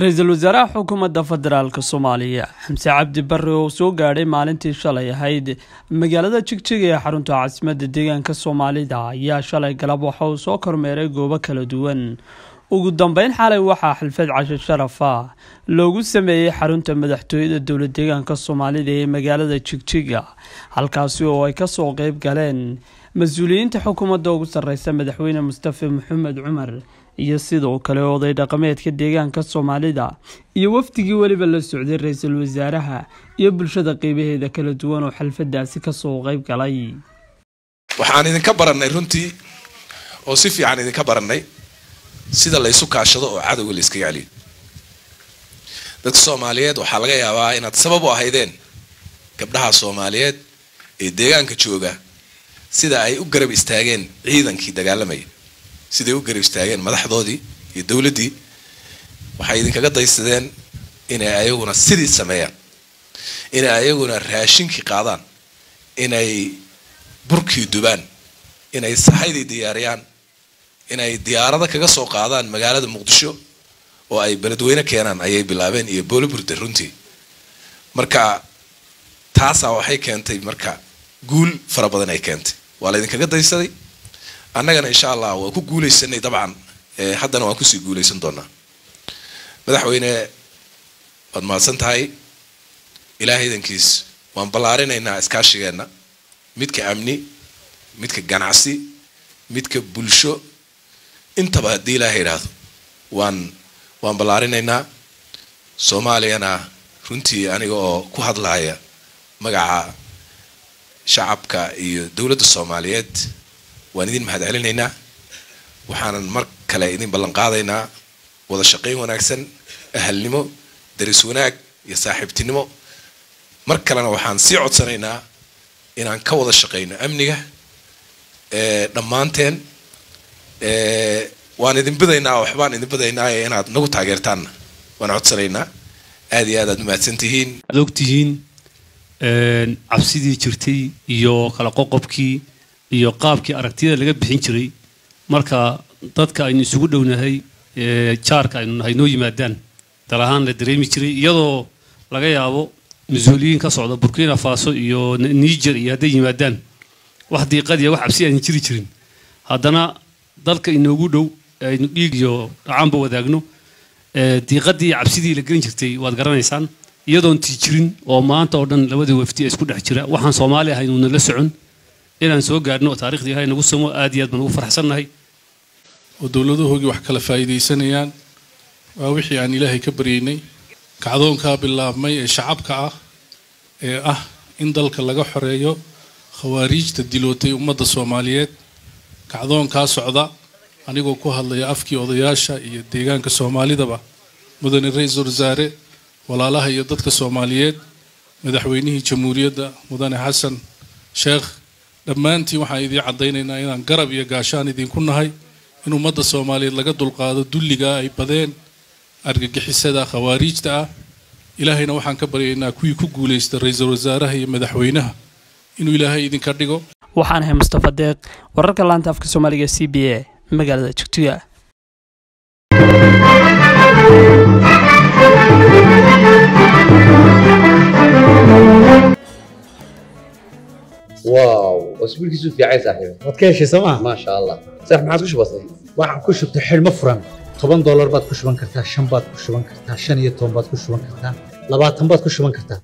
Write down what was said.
ra'iisul wasaaraha xukuumadda federaalk soomaaliya. Xamse cabdi barre oo soo gaadhay maalintii shalay ahayd. Magaalada jigjiga ee xarunta caasimadda deegaanka soomaalida ayaa shalay galab waxa uu soo kormeeray goobo kala duwan. Ugu dambeyn xalay waxaa xalfad casho sharafa loogu sameeyey xarunta madaxtooyada dowlad deegaanka soomaalida ee magaalada jigjiga halkaasi oo ay ka soo qeyb galeen. Mas'uuliyiinta xukuumadda ugu sarreysa madaxweyne mustafa maxamed cumar iyo sidoo kale oday dhaqameedka deegaanka soomaalida iyo wafdigii weliba la socday ra'iisul wasaaraha iyo bulshada qeybaheeda kala duwan oo xalfadaasi ka soo qeyb galay. Waxaan idinka barannay runtii oo si fiican idinka barannay sida laysu kaashado oo cadowga la iskaga celiyo dadka soomaaliyeed waxaa laga yaabaa inaad sabab u ahaydeen gabdhaha soomaaliyeed ee deegaanka jooga sida ay u garab istaageen ciidankii dagaalamaya siday u garab istaageen madaxdoodii iyo dowladdii waxay idinkaga daysadeen inay ayaguna sidii sameeyaan inay ayaguna raashinkii qaadaan inay burkii dubaan inay saxaydii diyaariyaan inay diyaarado kaga soo qaadaan magaalada muqdisho oo ay beledweyne keenaan ayay bilaabeen iyo booliburda runtii. Marka taasaa waxay keentay marka guul fara badan ay keentay. Waa la idinkaga daysaday annagana insha allah waa ku guuleysanay dabcan. Haddana waan ku sii guuleysan doonaa. Madaxweyne waad mahadsan tahay. Ilaahay idankiis waan ballaarinaynaa iskaashigeenna midka amni midka ganacsi midka bulsho. Intaba haddii ilaahay idhaahdo waan waan ballaarinaynaa. Soomaaliyana runtii aniga oo ku hadlaya magaca shacabka iyo dowladda soomaaliyeed waan idin mahad celinaynaa waxaanan mar kale idin ballan qaadaynaa wada shaqayn wanaagsan ahalnimo daris wanaag iyo saaxiibtinimo. Mar kalena waxaan sii codsanaynaa inaan ka wada shaqayno amniga dhammaanteen. Waan idin bidaynaa waxbaan idin bidaynaa inaad nagu taageertaanna waan codsanaynaa. Aad iyo aad aad umahadsan tihiin. Aad ogtihiin cabsidii jirtay iyo kala qoqobkii iyo qaabkii aragtiyada laga bixin jiray marka dadka aynu isugu dhownahay jaarka aynu nahay noo yimaadaan dal ahaan la dareemi jiray iyadoo laga yaabo mas'uuliyiin ka socda burkina faso iyo niger iyo hadday yimaadaan wax diiqadiya wax cabsi aynan jiri jirin. Haddana dalka inoogu dhow aynu dhiig iyo dhacaanba wadaagno diiqadii cabsidii la gelin jirtay waad garanaysaan iyadoon tii jirin oo maanta oo dhan labada wafdi isku dhex jira. Waxaan soomaali ahaynuuna la socon inaan soo gaadhno oo taariikhdii ilahay nagu samo aad iyo aad baan ugu farxsannahay oo dowladahoogii wax kala faa'iidaysanayaan. Waa wixii aan ilaahay ka baryaynay. Kacdoonkaa bilaabmay ee shacabka ah ee ah in dalka laga xoreeyo khawaariijta dilootay ummadda soomaaliyeed. Kacdoonkaa socda anigoo ku hadlaya afkii odayaasha iyo deegaanka soomaalidaba mudane ra'iisul wasaare walaalaha iyo dadka soomaaliyeed madaxweynihii jamhuuriyadda mudane xasan sheekh dhammaantiin waxaan idiin caddaynaynaa inaan garab iyo gaashaan idinku nahay in ummadda soomaaliyeed laga dulqaado dulliga ay badeen argagixisada khawaariijta ah. Ilaahayna waxaan ka baryaynaa kuwii ku guulaysta ra'iisul wasaaraha iyo madaxweynaha inuu ilaahay idinka dhigo. Waxaan ahay mustafa deeq wararka laanta afka soomaaliga c b a magaalada jugtuga Wow bas wiilkiisu fiicay saaxiibe waad ka heshay sooma maasha allah saax maxaad ku shubatay waxaan ku shubtay xilmo furan toban doolar baad ku shuban kartaa shan baad ku shuban kartaa shan iyo toban baad ku shuban kartaa labaatan baad ku shuban kartaa